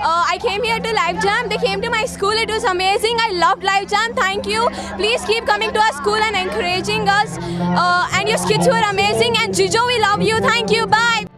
Uh, I came here to Live Jam. They came to my school. It was amazing. I loved Live Jam. Thank you. Please keep coming to our school and encouraging us. Uh, and your skits were amazing. And Jijo, we love you. Thank you. Bye.